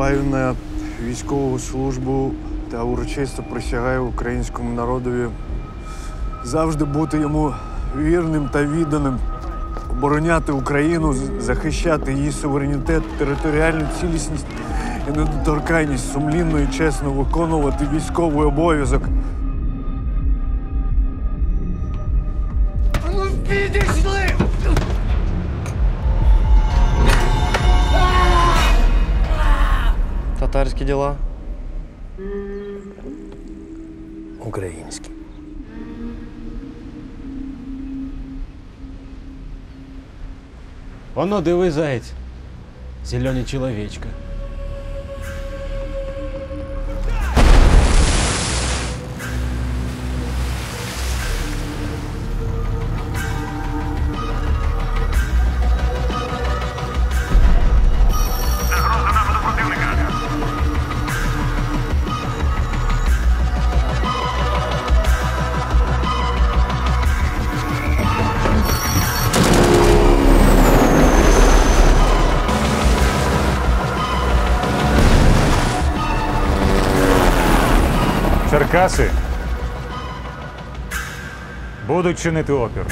вступаю на військову службу та урочисто присягаю українському народові завжди бути йому вірним та відданим, обороняти Україну, захищати її суверенітет, територіальну цілісність і недоторканність, сумлінно і чесно виконувати військовий обов'язок. Ну, підійшли! Татарські діла. Український. Оно диви заєць. Зелені чоловічка. Черкаси будуть чинити опір.